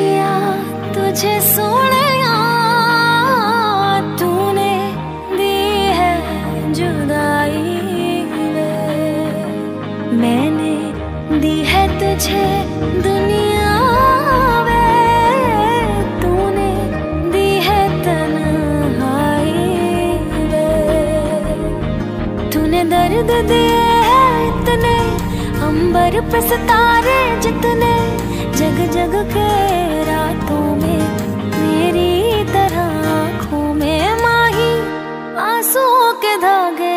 दिया तुझे सोने तूने दी है जुदाई मैंने दी है तुझे दर्द दिए इतने, अंबर पे सितारे जितने, जग जग के आंसुओं के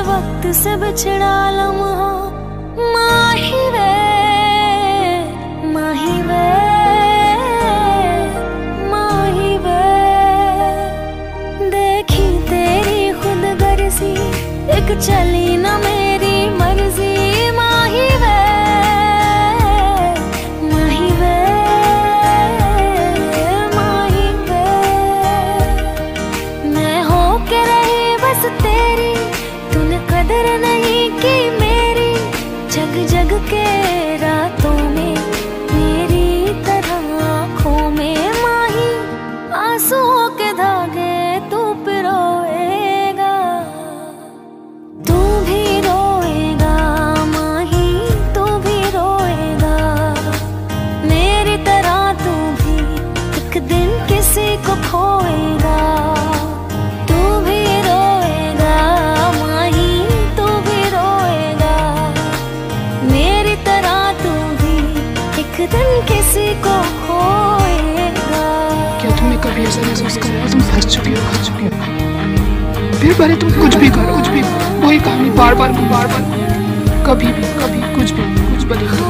वक्त से बिछड़ा लम्हा। माही के धागे तुमने कभी ऐसा महसूस करा, तुम फंस चुकी हो फंस चुकी हो। फिर भले तुम कुछ भी करो, कुछ भी कोई कहानी बार बार बार बार कभी भी, कभी, कुछ भी, कुछ बदल